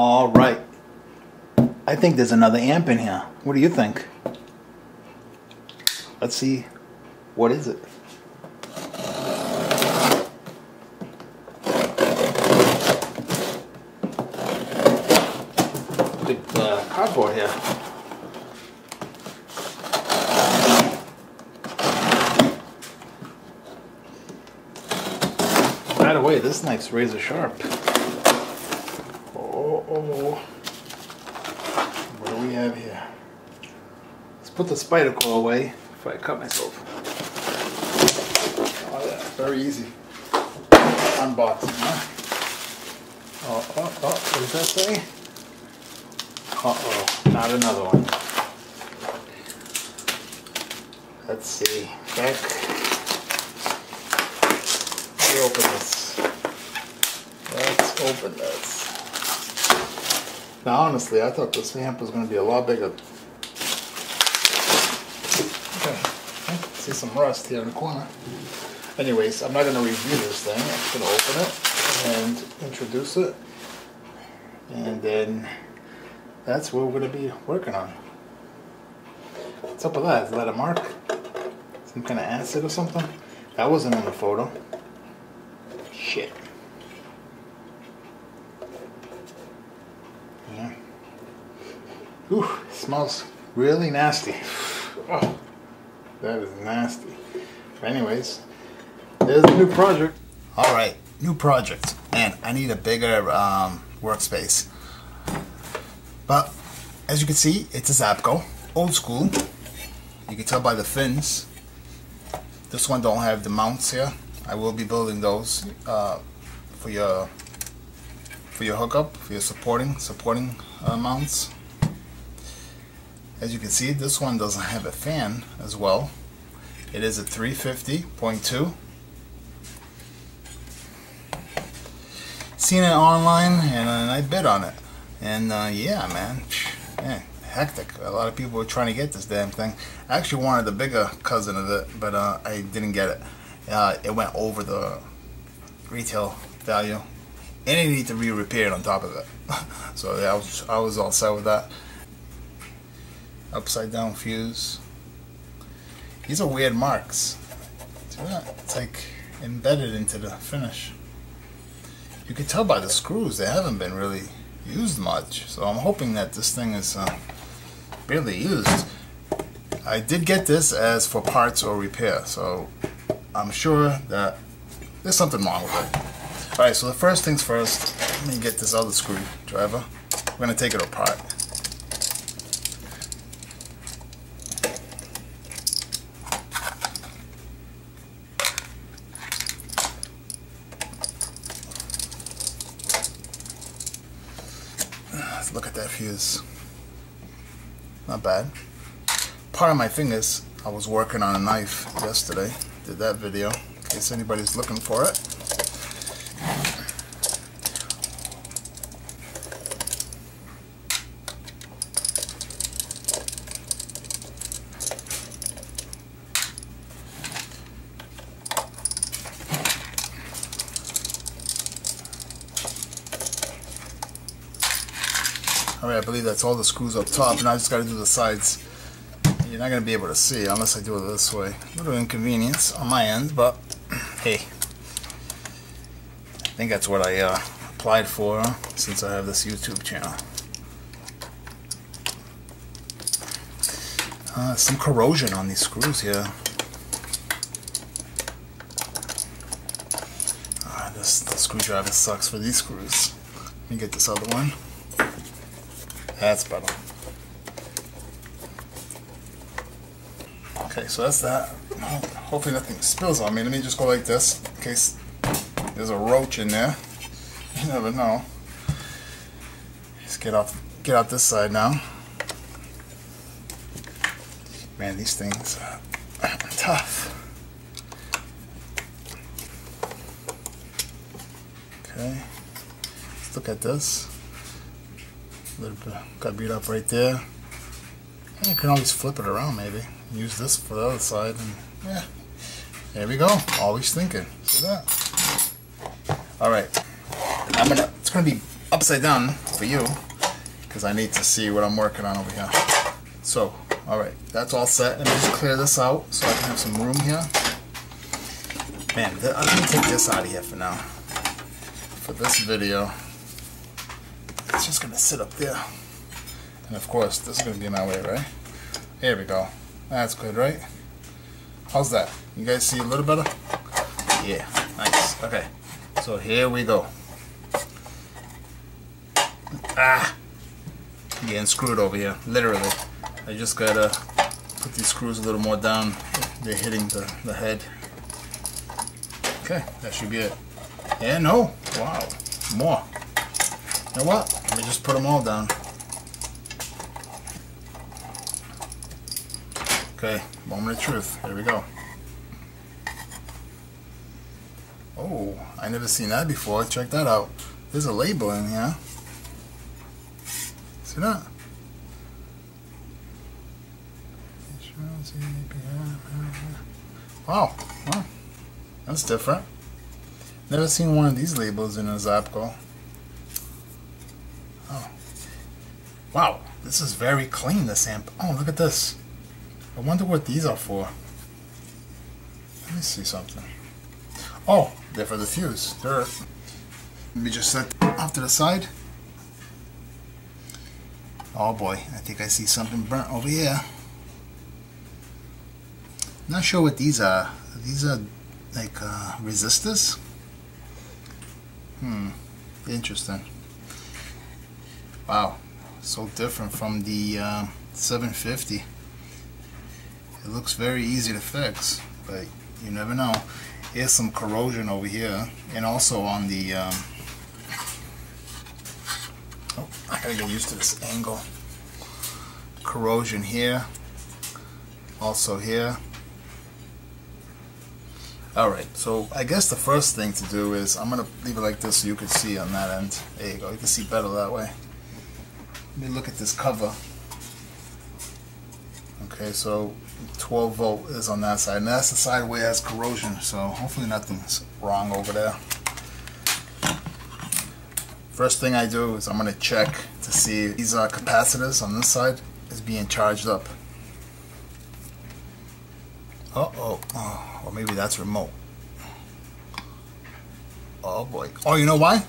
All right. I think there's another amp in here. What do you think? Let's see. What is it? Big uh, cardboard here. By the way, this knife's razor sharp. Oh, oh. What do we have here? Let's put the spider claw away before I cut myself. Oh, yeah, very easy. Unboxing, huh? Oh, oh, oh, what does that say? Uh-oh, not another one. Let's see. Back. Let open this. Let's open this. Now, honestly, I thought this amp was going to be a lot bigger. Okay. See some rust here in the corner. Anyways, I'm not going to review this thing. I'm just going to open it and introduce it. And then that's what we're going to be working on. What's up with that? Is that a mark? Some kind of acid or something? That wasn't in the photo. Shit. Yeah. Ooh, smells really nasty. Oh, that is nasty. But anyways, there's a new project. All right, new project, and I need a bigger um, workspace. But as you can see, it's a Zapco, old school. You can tell by the fins. This one don't have the mounts here. I will be building those uh, for your for your hookup, for your supporting supporting uh, mounts. As you can see, this one doesn't have a fan as well. It is a 350.2. Seen it online and I bid on it. And uh, yeah, man, man, hectic. A lot of people were trying to get this damn thing. I actually wanted the bigger cousin of it, but uh, I didn't get it. Uh, it went over the retail value, and it needed to be repaired on top of it. so yeah, I was I was all set with that. Upside down fuse. These are weird marks. See that? It's like embedded into the finish. You can tell by the screws they haven't been really used much. So I'm hoping that this thing is uh, barely used. I did get this as for parts or repair, so I'm sure that there's something wrong with it. Alright, so the first things first, let me get this other screwdriver. We're going to take it apart. Let's look at that fuse. Not bad. Part of my fingers, I was working on a knife yesterday. Did that video, in case anybody's looking for it. Alright, I believe that's all the screws up top. Now I just got to do the sides. You're not going to be able to see unless I do it this way. A little inconvenience on my end, but hey. I think that's what I uh, applied for since I have this YouTube channel. Uh, some corrosion on these screws here. Uh, this, the screwdriver sucks for these screws. Let me get this other one. That's better. Okay, so that's that. Hopefully nothing spills on me. Let me just go like this in case there's a roach in there. You never know. Just get off, get out this side now. Man, these things are tough. Okay, let's look at this. Little bit got beat up right there. You can always flip it around maybe. Use this for the other side and yeah. There we go. Always thinking. See that? Alright. I'm gonna it's gonna be upside down for you because I need to see what I'm working on over here. So, alright, that's all set. Let me just clear this out so I can have some room here. Man, let me take this out of here for now. For this video, just to sit up there. And of course, this is to be in my way, right? There we go. That's good, right? How's that? You guys see a little better? Yeah, nice. Okay, so here we go. Ah! Getting screwed over here, literally. I just gotta put these screws a little more down. They're hitting the, the head. Okay, that should be it. Yeah, no. Wow. More. You know what? Let me just put them all down. Okay, moment of truth. Here we go. Oh, I never seen that before. Check that out. There's a label in here. See that? Wow, wow. That's different. Never seen one of these labels in a Zapco. Wow, this is very clean, the amp. Oh, look at this. I wonder what these are for. Let me see something. Oh, they're for the fuse. They're, let me just set off to the side. Oh boy, I think I see something burnt over here. Not sure what these are. These are like uh, resistors. Hmm, interesting. Wow, so different from the uh, 750. It looks very easy to fix, but you never know. Here's some corrosion over here, and also on the. Um, oh, I gotta get used to this angle. Corrosion here, also here. Alright, so I guess the first thing to do is I'm to leave it like this so you can see on that end. There you go, you can see better that way. Let me look at this cover. Okay, so 12 volt is on that side, and that's the side where it has corrosion, so hopefully nothing's wrong over there. First thing I do is I'm going to check to see these are capacitors on this side is being charged up. Uh oh, oh, or maybe that's remote. Oh boy. Oh, you know why?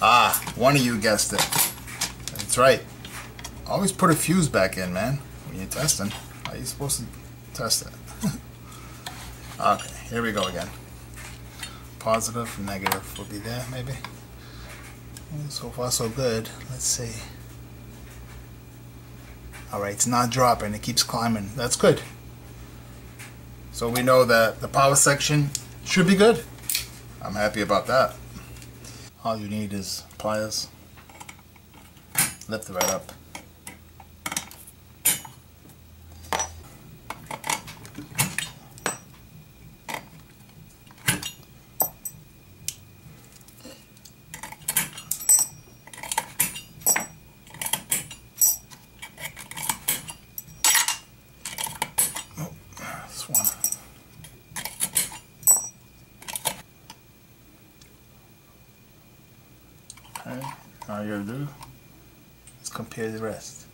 Ah, one of you guessed it. That's right. Always put a fuse back in, man when you're testing. How are you supposed to test it? okay, here we go again. Positive, negative will be there, maybe. Mm, so far, so good. Let's see. Alright, it's not dropping. It keeps climbing. That's good. So we know that the power section should be good. I'm happy about that. All you need is pliers. Lift the right up. all you gotta do compare the rest.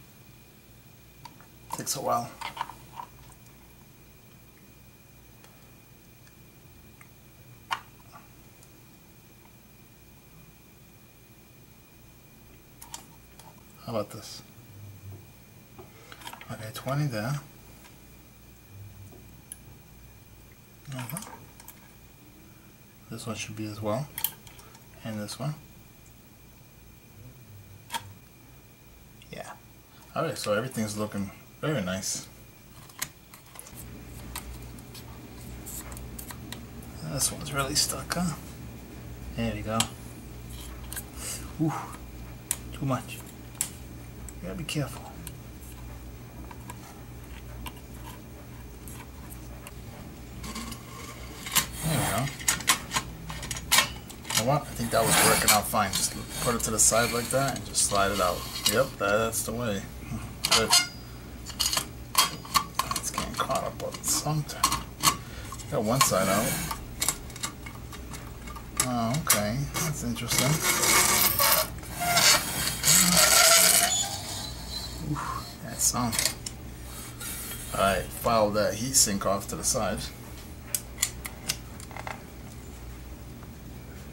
Takes a while. How about this? Okay, 20 there. Uh -huh. This one should be as well. And this one. Alright, so everything's looking very nice. This one's really stuck, huh? There we go. Ooh, too much. You gotta be careful. There we go. You know what? I think that was working out fine. Just put it to the side like that and just slide it out. Yep, that's the way. But it's getting caught up on something. Got one side out. Oh, okay. That's interesting. Oof, that's something. I filed that heat sink off to the side.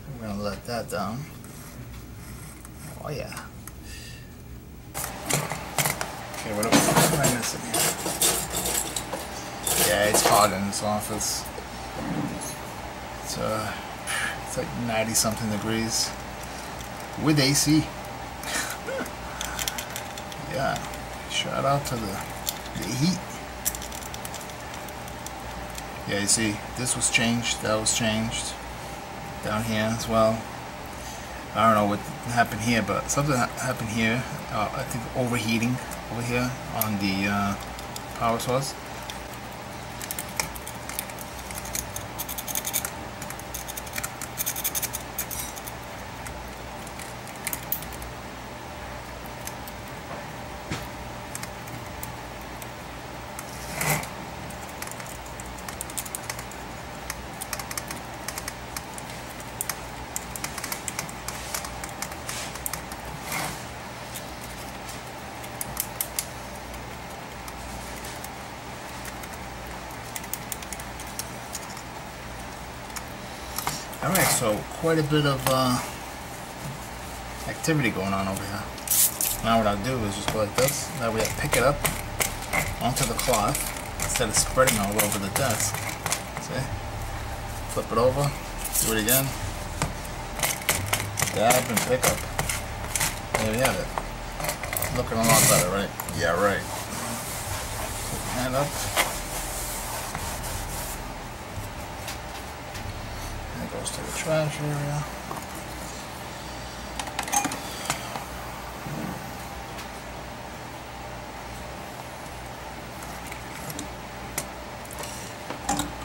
I'm gonna let that down. Oh yeah. Okay, what am I missing here? Yeah, it's hot in this office. It's uh, it's like 90 something degrees with AC. yeah, shout out to the, the heat. Yeah, you see, this was changed, that was changed down here as well. I don't know what happened here, but something happened here. Uh, I think overheating over here on the uh, power source. Alright, so quite a bit of uh, activity going on over here. Now what I'll do is just go like this. That way I pick it up onto the cloth instead of spreading all over the desk. See? Flip it over, do it again. Dab and pick up. There we have it. Looking a lot better, right? Yeah, right. Hand up. goes to the trash area.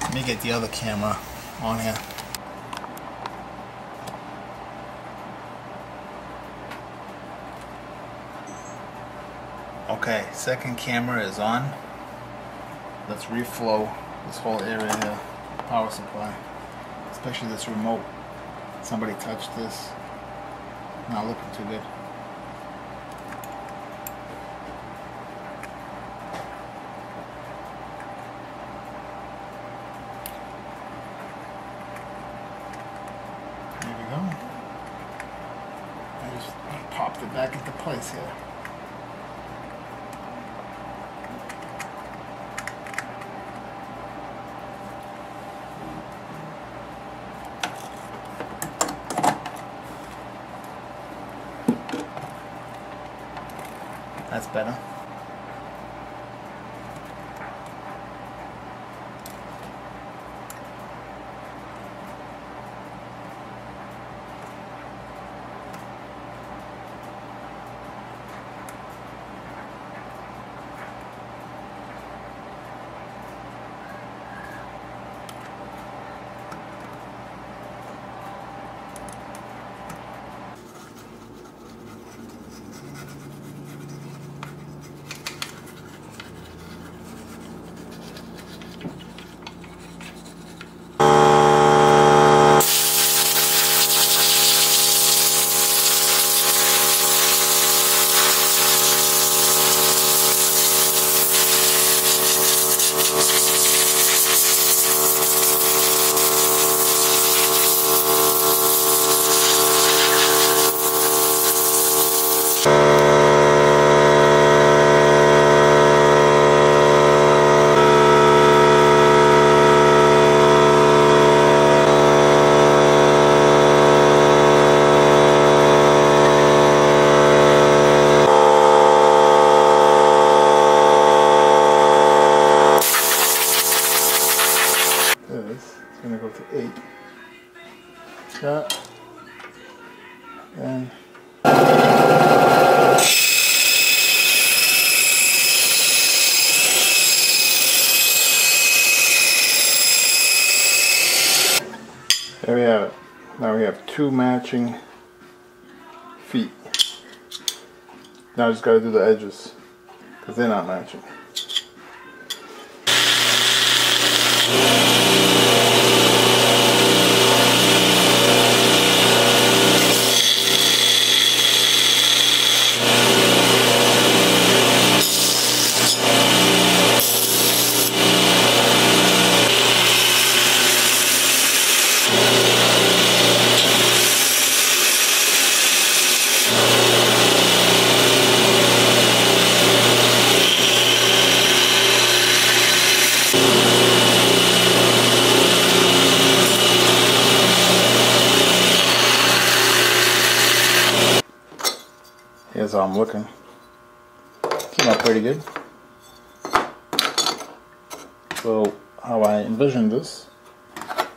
Let me get the other camera on here. Okay, second camera is on. Let's reflow this whole area here. Power supply especially this remote. Somebody touched this. Not looking too good. There we go. I just popped it back into place here. That's better. And there eh. we have it. Now we have two matching feet. Now I just got to do the edges because they're not matching. Here's how Looking. Came out pretty good. So how I envisioned this,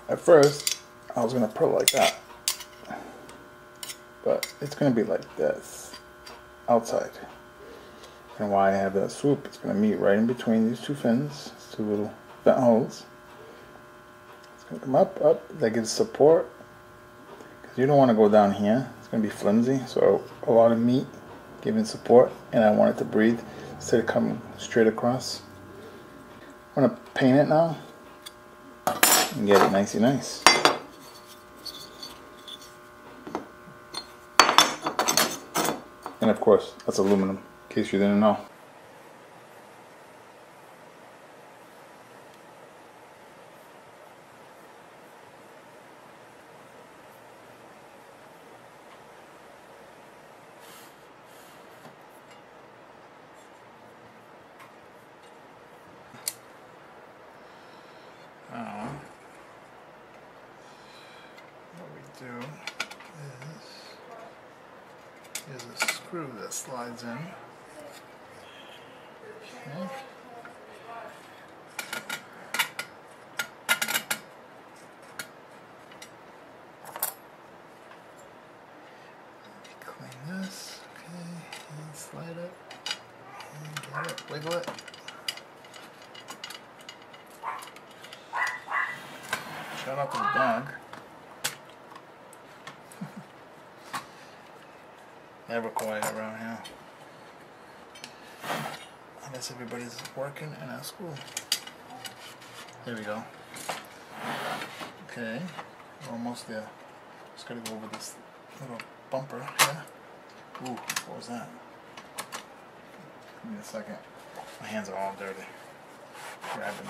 at first I was gonna put it like that. But it's gonna be like this, outside. And why I have that swoop, it's gonna meet right in between these two fins, these two little vent holes. It's gonna come up, up, that gives support. Because you don't wanna go down here, it's gonna be flimsy, so a lot of meat giving support, and I want it to breathe instead of coming straight across. I'm gonna paint it now and get it nicey nice. And of course, that's aluminum, in case you didn't know. Uh, what we do is is a screw that slides in. Okay. Clean this, okay, and slide it, and get it, wiggle it. Shout out to the dog. Never quiet around here. Everybody's working and at school. There we go. Okay, we're almost there. Just gotta go over this little bumper here. Ooh, what was that? Give me a second. My hands are all dirty. Grabbing.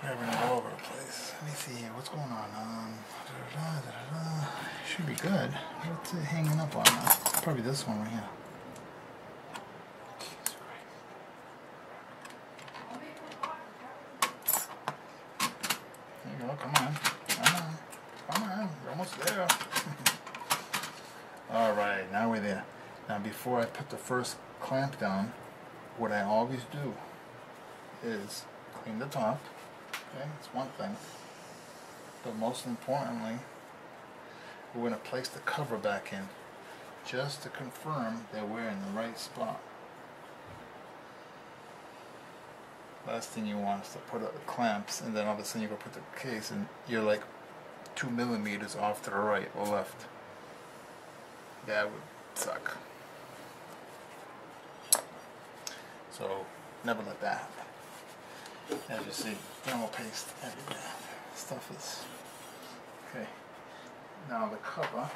Grabbing it all over the place. Let me see here. What's going on? Um, da-da-da, da-da-da. Should be good. What's it hanging up on? Probably this one right here. There you go. Come on. Come on. Come on. You're almost there. All right. Now we're there. Now before I put the first clamp down, what I always do is clean the top. Okay, that's one thing. But most importantly, we're going to place the cover back in just to confirm that we're in the right spot. Last thing you want is to put up the clamps and then all of a sudden you go put the case and you're like two millimeters off to the right or left. That would suck. So never let that happen. As you see, thermal paste everywhere. Stuff is okay. Now the cover.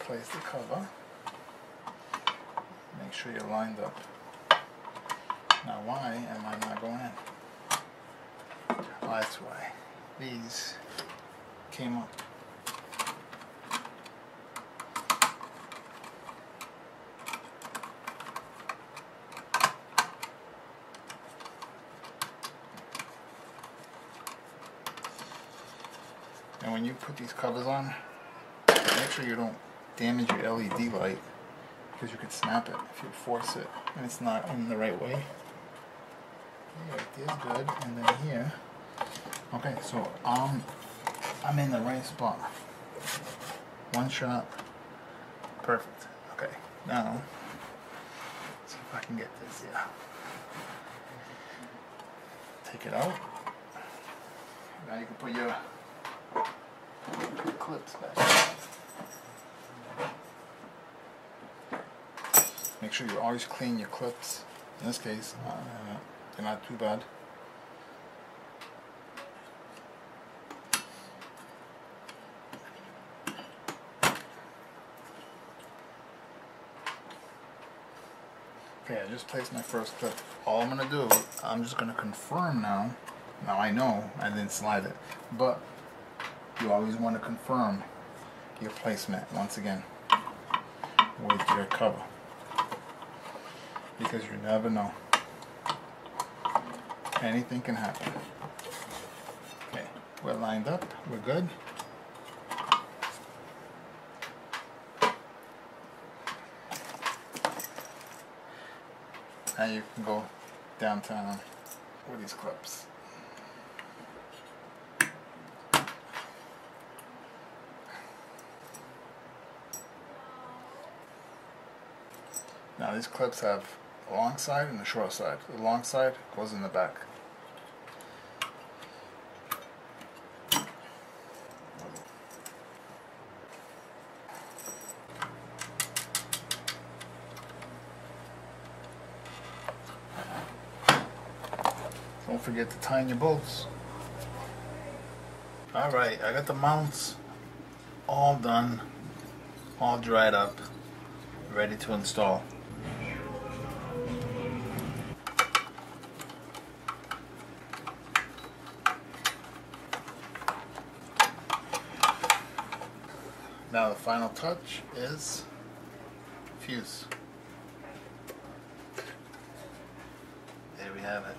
Place the cover. Make sure you're lined up. Now why am I not going in? Oh, that's why. These came up. Put these covers on, make sure you don't damage your LED light because you could snap it if you force it and it's not in the right way. Right there's good, and then here. Okay, so um, I'm in the right spot. One shot, perfect. Okay, now see if I can get this. Yeah, take it out. Now you can put your Make sure you always clean your clips. In this case, uh, they're not too bad. Okay, I just placed my first clip. All I'm gonna do, I'm just gonna confirm now. Now I know I didn't slide it, but you always want to confirm your placement once again with your cover. Because you never know. Anything can happen. Okay we're lined up we're good. Now you can go downtown with these clips. Now these clips have a long side and a short side. The long side goes in the back. Don't forget to tighten your bolts. Alright, I got the mounts all done, all dried up, ready to install. Now the final touch is fuse. There we have it.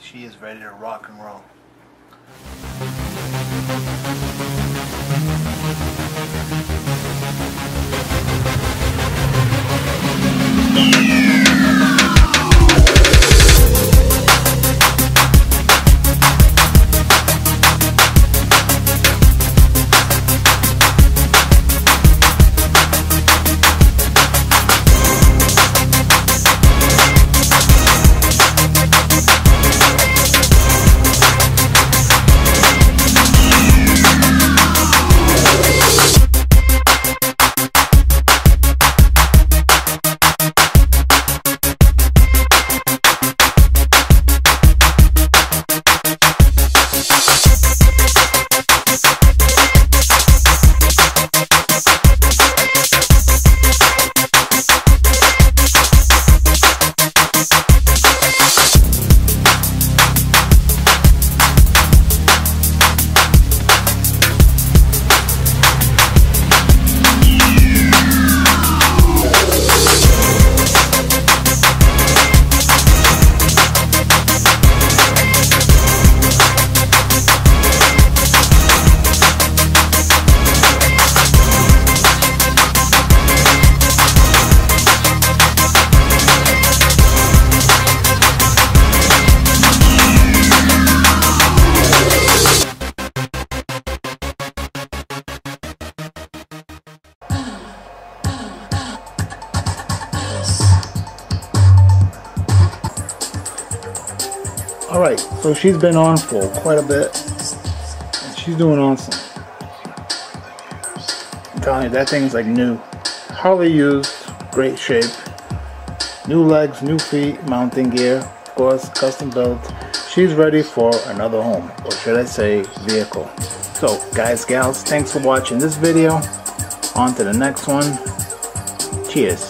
She is ready to rock and roll. Alright, so she's been on for quite a bit. She's doing awesome. I'm telling you, that thing's like new. Hardly used, great shape. New legs, new feet, mounting gear, of course, custom built. She's ready for another home, or should I say, vehicle. So, guys, gals, thanks for watching this video. On to the next one. Cheers.